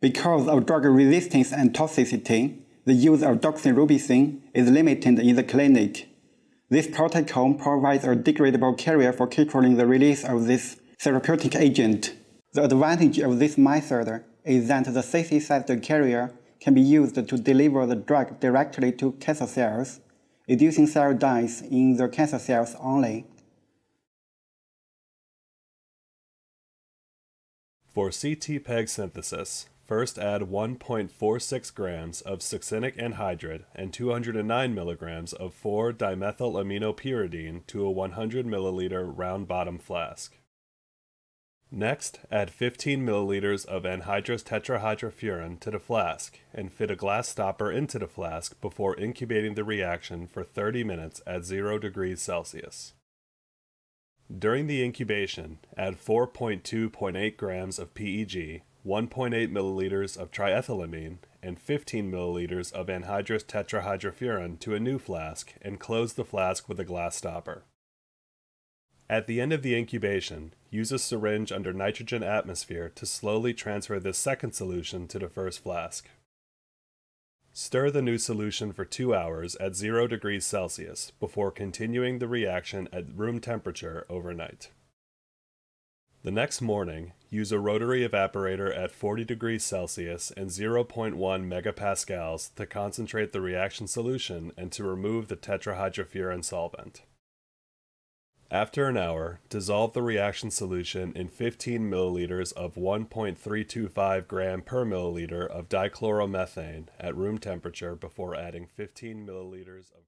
Because of drug resistance and toxicity, the use of doxorubicin is limited in the clinic. This protocol provides a degradable carrier for controlling the release of this therapeutic agent. The advantage of this method is that the CC-sized carrier can be used to deliver the drug directly to cancer cells, reducing cell death in the cancer cells only. For CT-PEG synthesis, first add 1.46 grams of succinic anhydride and 209 milligrams of 4-dimethylaminopyridine to a 100 milliliter round bottom flask. Next, add 15 milliliters of anhydrous tetrahydrofuran to the flask and fit a glass stopper into the flask before incubating the reaction for 30 minutes at 0 degrees Celsius. During the incubation, add 4.2.8 grams of PEG, 1.8 milliliters of triethylamine, and 15 milliliters of anhydrous tetrahydrofuran to a new flask and close the flask with a glass stopper. At the end of the incubation, use a syringe under nitrogen atmosphere to slowly transfer this second solution to the first flask. Stir the new solution for 2 hours at 0 degrees Celsius before continuing the reaction at room temperature overnight. The next morning, use a rotary evaporator at 40 degrees Celsius and 0.1 megapascals to concentrate the reaction solution and to remove the tetrahydrofuran solvent. After an hour, dissolve the reaction solution in 15 milliliters of 1.325 gram per milliliter of dichloromethane at room temperature before adding 15 milliliters of